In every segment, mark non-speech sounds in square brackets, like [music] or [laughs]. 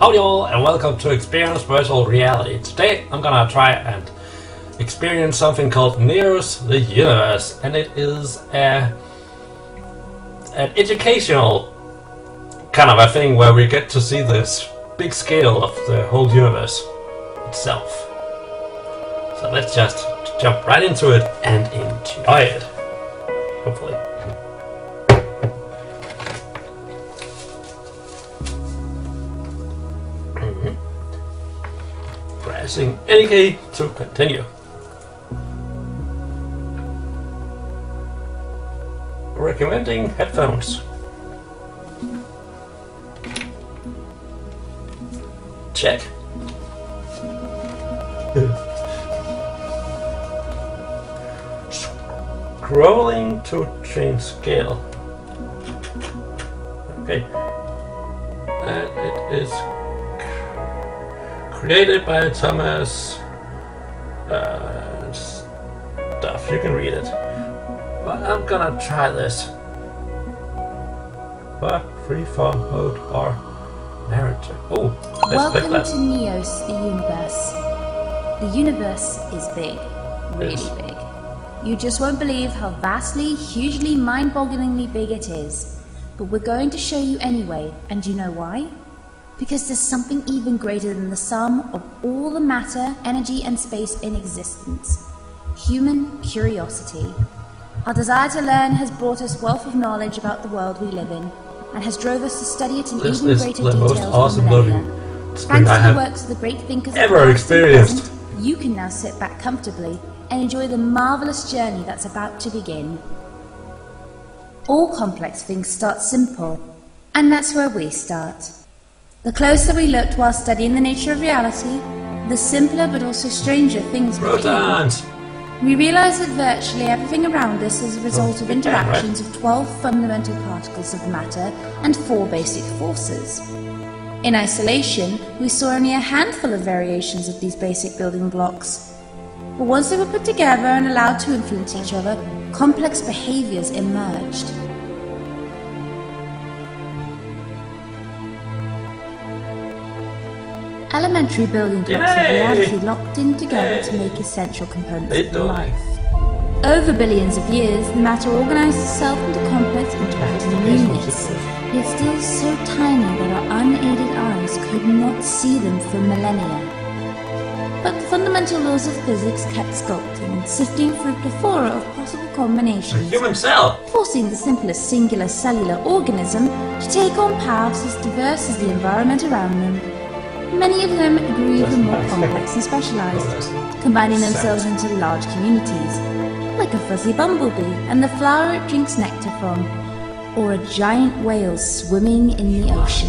Howdy all and welcome to Experience Virtual Reality. Today I'm gonna try and experience something called Neos the Universe and it is a, an educational kind of a thing where we get to see this big scale of the whole universe itself. So let's just jump right into it and enjoy it. Hopefully. Pressing any key to continue. Recommending headphones. Check. Scrolling to change scale. Okay. And it is created by Thomas uh, stuff. You can read it. But I'm gonna try this. But free fall mode or narrative. Oh, Welcome to Neos, the universe. The universe is big, really Yes. big. You just won't believe how vastly, hugely, mind bogglingly big it is. But we're going to show you anyway, and you know why? Because there's something even greater than the sum of all the matter, energy, and space in existence human curiosity. Our desire to learn has brought us wealth of knowledge about the world we live in, and has drove us to study it in This even is greater the detail most awesome millennia. loading screen Thanks I to the works of the great thinkers of ever the past and experienced. present, you can now sit back comfortably and enjoy the marvelous journey that's about to begin. All complex things start simple, and that's where we start. The closer we looked while studying the nature of reality, the simpler but also stranger things became. We realize that virtually everything around us is a result of [laughs] Big Bang, right? interactions of 12 fundamental particles of matter and four basic forces. In isolation, we saw only a handful of variations of these basic building blocks. But once they were put together and allowed to influence each other, complex behaviors emerged. Elementary building blocks of Yay! reality locked in together to make essential components They of do. life. Over billions of years, the matter organized itself into complex interacting units, yet still so tiny that our unaided eyes could not see them for millennia. But the fundamental laws of physics kept sculpting, and sifting through a plethora of possible A combinations, human cell! forcing the simplest singular cellular organism to take on paths as diverse as the environment around them. Many of them grew even more complex and specialized, combining themselves into large communities, like a fuzzy bumblebee and the flower it drinks nectar from, or a giant whale swimming in the ocean.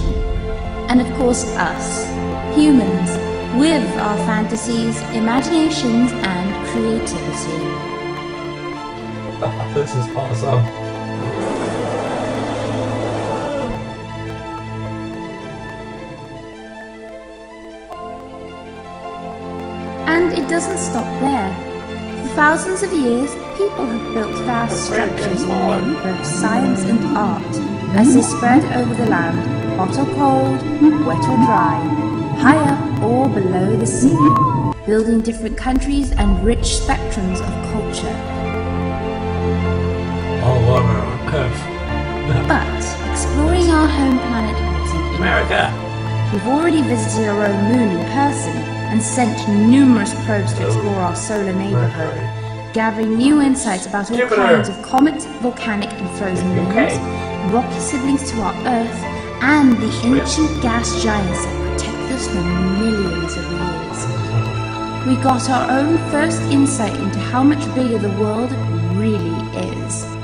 And of course, us, humans, with our fantasies, imaginations, and creativity. this is awesome. And it doesn't stop there. For thousands of years, people have built vast structures in the name of both science and art as they spread over the land, hot or cold, wet or dry, high up or below the sea, building different countries and rich spectrums of culture. All over on Earth. But exploring our home planet wasn't. America! We've already visited our own moon in person and sent numerous probes to explore our solar neighborhood, gathering new insights about all kinds of comets, volcanic and frozen moons, rocky siblings to our Earth, and the ancient gas giants that protect us for millions of years. We got our own first insight into how much bigger the world really is.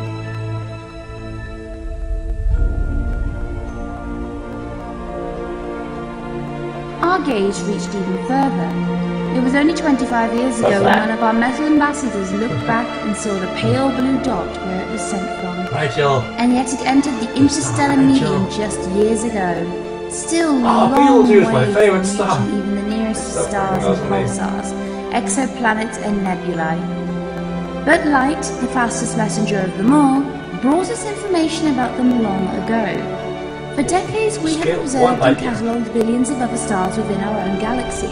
Gauge reached even further. It was only 25 years ago when one of our metal ambassadors looked back and saw the pale blue dot where it was sent from. Rigel! And yet it entered the interstellar medium just years ago. Still Oh, long Betelgeuse, my way favorite from reaching even the nearest stars and pulsars, exoplanets and nebulae. But light, the fastest messenger of them all, brought us information about them long ago. For decades, we Scale have observed and catalogued billions of other stars within our own galaxy,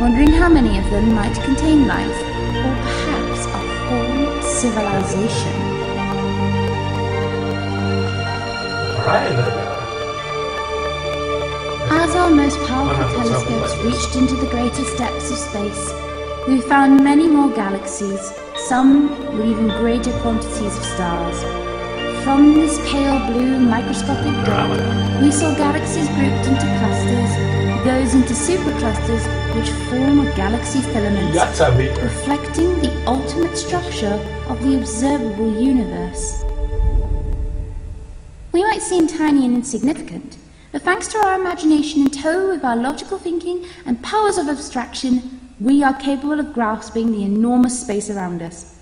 wondering how many of them might contain life, or perhaps a whole civilization. Then. As our most powerful telescopes reached into the greatest depths of space, we found many more galaxies, some with even greater quantities of stars. From this pale blue microscopic dot, we saw galaxies grouped into clusters, those into superclusters which form a galaxy filament, Got some here. reflecting the ultimate structure of the observable universe. We might seem tiny and insignificant, but thanks to our imagination in tow with our logical thinking and powers of abstraction, we are capable of grasping the enormous space around us.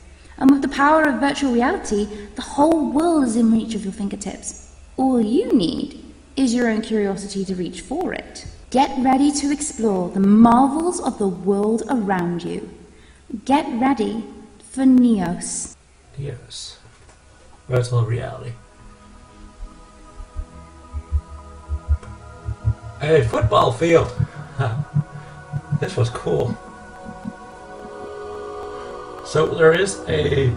And with the power of virtual reality, the whole world is in reach of your fingertips. All you need is your own curiosity to reach for it. Get ready to explore the marvels of the world around you. Get ready for Neos. Yes. Virtual reality. A football field. [laughs] This was cool. So there is a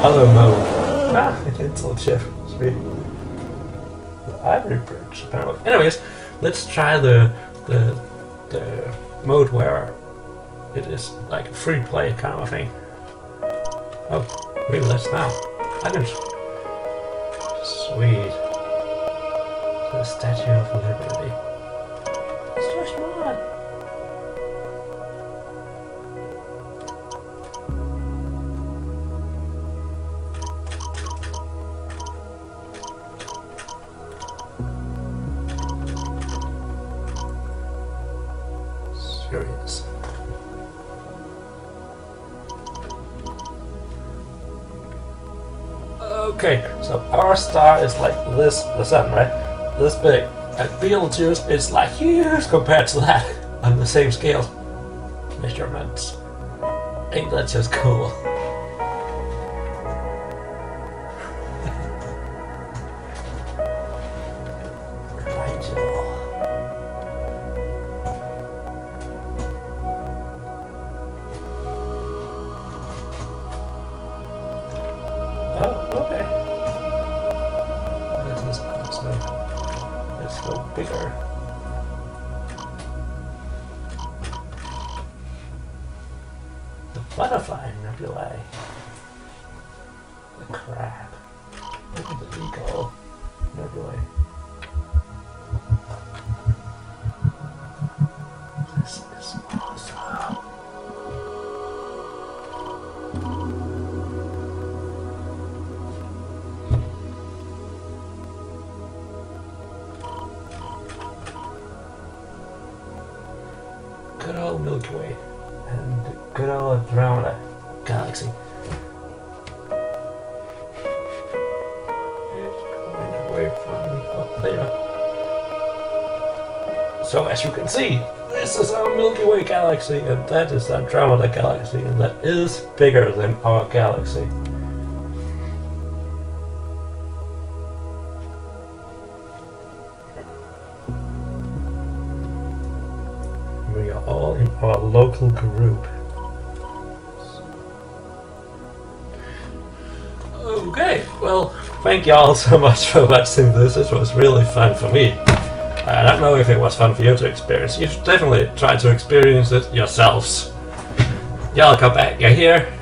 other mode. Ah, [laughs] it's on shift. Sweet. The Ivory Bridge, apparently. Anyways, let's try the the the mode where it is like a free play kind of thing. Oh, that's now. I can. Sweet. The Statue of Liberty. Okay, so our star is like this, the sun, right? This big. And Betelgeuse is like huge compared to that [laughs] on the same scale measurements. Ain't that just cool? [laughs] bigger. The butterfly nebulae. The crab. The eagle nebulae. Good old Milky Way and good old Andromeda galaxy. It's going away from me up there. So as you can see, this is our Milky Way galaxy and that is Andromeda galaxy and that is bigger than our galaxy. Group. Okay, well, thank you all so much for watching this. It was really fun for me. I don't know if it was fun for you to experience. You should definitely try to experience it yourselves. Y'all come back. You're here.